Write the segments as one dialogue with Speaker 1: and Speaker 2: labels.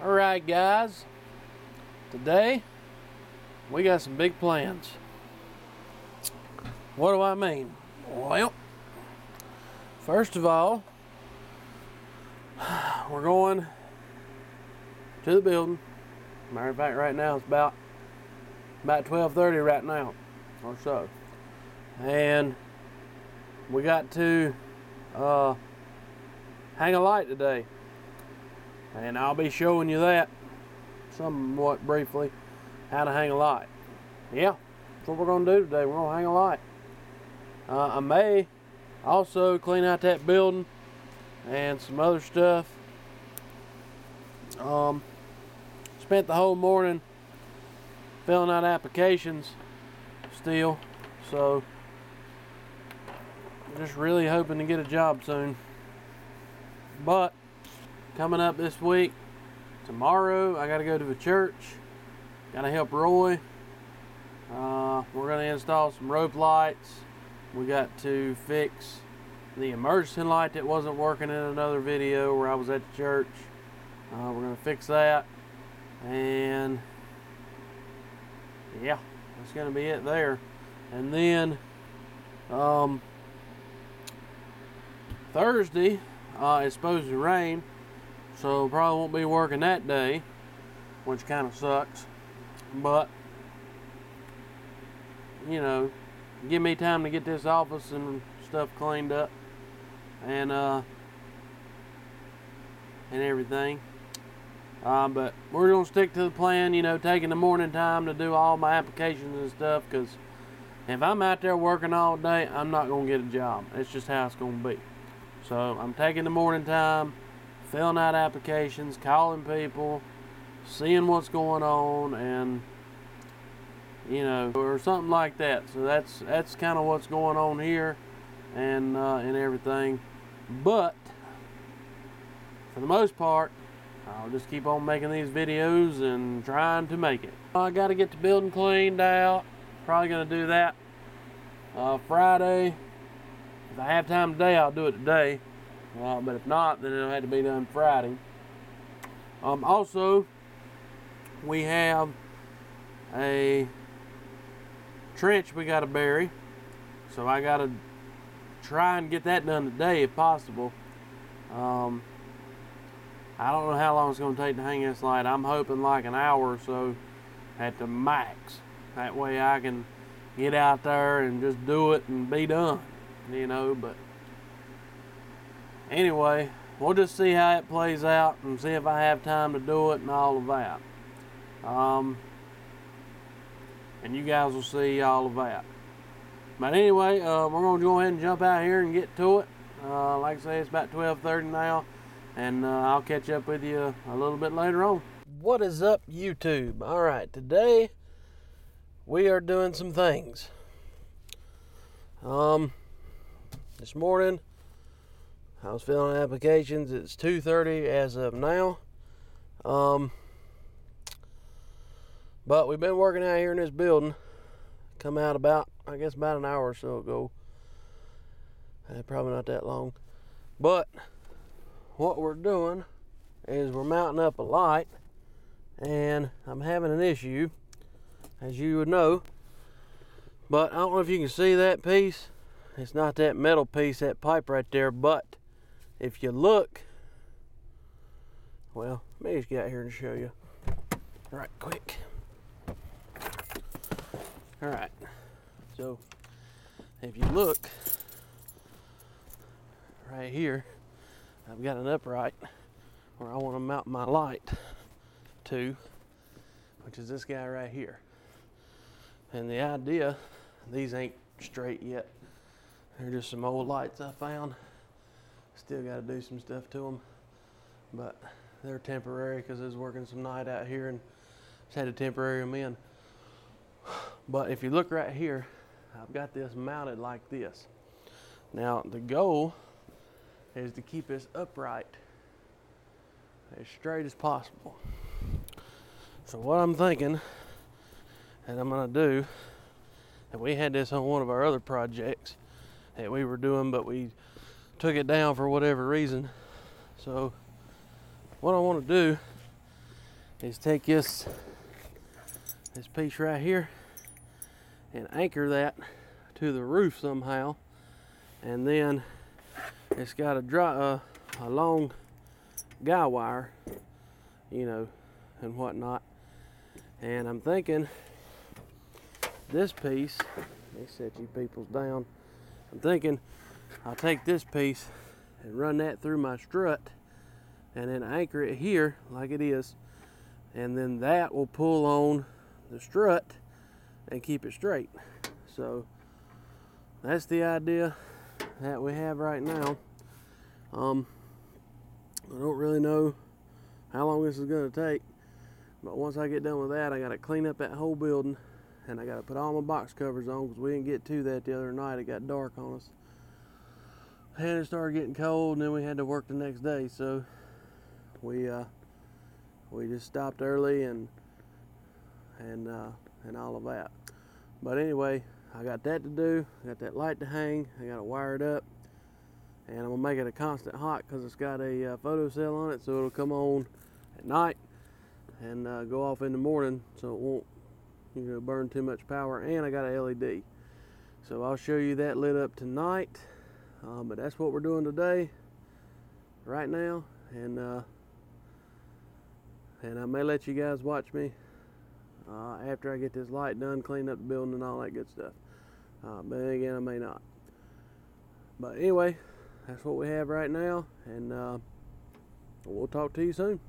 Speaker 1: All right, guys. Today, we got some big plans. What do I mean? Well, first of all, we're going to the building. Matter of fact, right now it's about about 12:30 right now, or so, and we got to uh, hang a light today, and I'll be showing you that somewhat briefly how to hang a light. Yeah, that's what we're gonna do today. We're gonna hang a light. Uh, I may also clean out that building and some other stuff. Um, spent the whole morning filling out applications still, so just really hoping to get a job soon. But coming up this week, tomorrow I got to go to the church. Got to help Roy. Uh, we're going to install some rope lights. We got to fix the emergency light that wasn't working in another video where I was at the church. Uh, we're going to fix that. And yeah, that's going to be it there. And then um, Thursday, uh, it's supposed to rain, so probably won't be working that day, which kind of sucks. But you know, give me time to get this office and stuff cleaned up, and uh, and everything. Uh, but we're gonna stick to the plan, you know, taking the morning time to do all my applications and stuff, because if I'm out there working all day, I'm not gonna get a job. It's just how it's gonna be. So I'm taking the morning time, filling out applications, calling people, seeing what's going on, and you know, or something like that. So that's that's kind of what's going on here, and uh, and everything. But for the most part, I'll just keep on making these videos and trying to make it. I got to get the building cleaned out. Probably gonna do that uh, Friday. If I have time today, I'll do it today. Uh, but if not, then it'll have to be done Friday. Um, also, we have a trench we got to bury. So I got to try and get that done today if possible. Um, I don't know how long it's going to take to hang this light. I'm hoping like an hour or so at the max. That way I can get out there and just do it and be done, you know. But anyway, we'll just see how it plays out and see if I have time to do it and all of that. Um, and you guys will see all of that. But anyway, uh, we're going to go ahead and jump out here and get to it. Uh, like I say, it's about 12:30 now, and uh, I'll catch up with you a little bit later on. What is up, YouTube? All right, today we are doing some things. Um, this morning I was filling applications. It's 2:30 as of now. Um, but we've been working out here in this building. Come out about, I guess, about an hour or so ago. Uh, probably not that long. But what we're doing is we're mounting up a light, and I'm having an issue, as you would know. But I don't know if you can see that piece. It's not that metal piece, that pipe right there. But if you look, well, let me just get out here and show you. Right quick. All right. So if you look right here, I've got an upright where I want to mount my light to, which is this guy right here. And the idea, these ain't straight yet. They're just some old lights I found. Still got to do some stuff to them, but they're temporary because I was working some night out here and just had to temporary them in. But if you look right here, I've got this mounted like this. Now the goal is to keep this upright as straight as possible. So what I'm thinking, and I'm gonna do, and we had this on one of our other projects that we were doing, but we took it down for whatever reason. So what I want to do is take this this piece right here and anchor that to the roof somehow. And then it's got a dry uh, a long guy wire you know and whatnot. And I'm thinking this piece let me set you peoples down. I'm thinking I'll take this piece and run that through my strut and then anchor it here like it is. And then that will pull on the strut and keep it straight. So that's the idea that we have right now. Um, I don't really know how long this is going to take but once I get done with that I got to clean up that whole building and I got to put all my box covers on because we didn't get to that the other night. It got dark on us it started getting cold and then we had to work the next day. So we uh, we just stopped early and and uh, and all of that. But anyway I got that to do got that light to hang I got it up and I'm gonna make it a constant hot because it's got a uh, photo cell on it so it'll come on at night and uh, go off in the morning so it won't you know burn too much power and I got a LED so I'll show you that lit up tonight um, but that's what we're doing today right now and uh, and I may let you guys watch me uh, after I get this light done clean up the building and all that good stuff. Uh, but again I may not. But anyway that's what we have right now and uh, we'll talk to you soon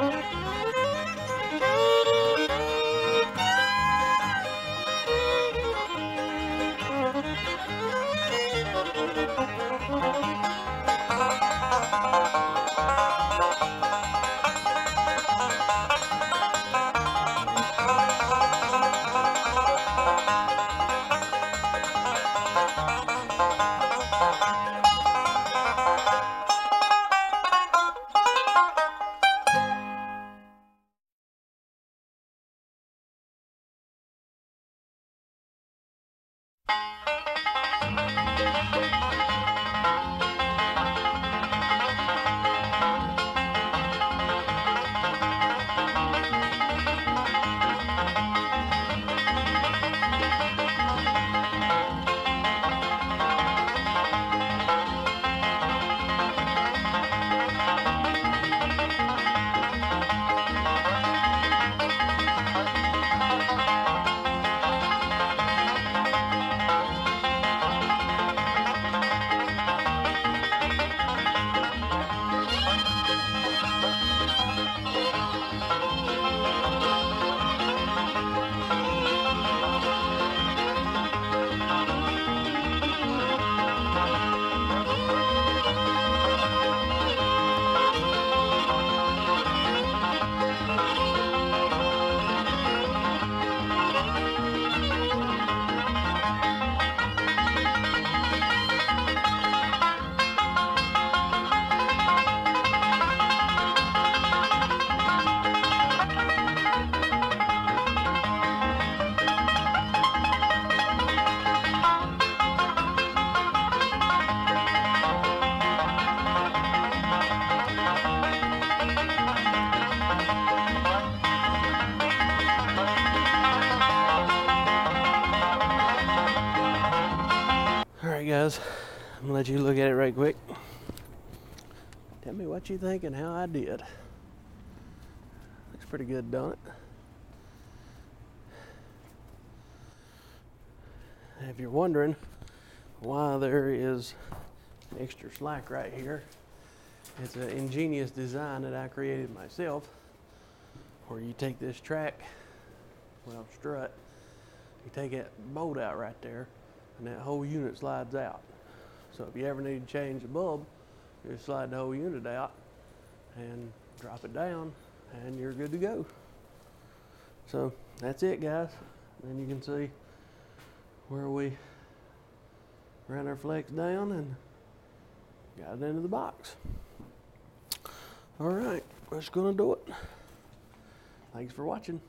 Speaker 1: Música I'm gonna let you look at it right quick. Tell me what you think and how I did. Looks pretty good, don't it? If you're wondering why there is extra slack right here, it's an ingenious design that I created myself. Where you take this track, well, strut, you take that bolt out right there, and that whole unit slides out. So if you ever need to change a bulb, you just slide the whole unit out and drop it down, and you're good to go. So that's it, guys. Then you can see where we ran our flex down and got it into the box. All right, that's gonna do it. Thanks for watching.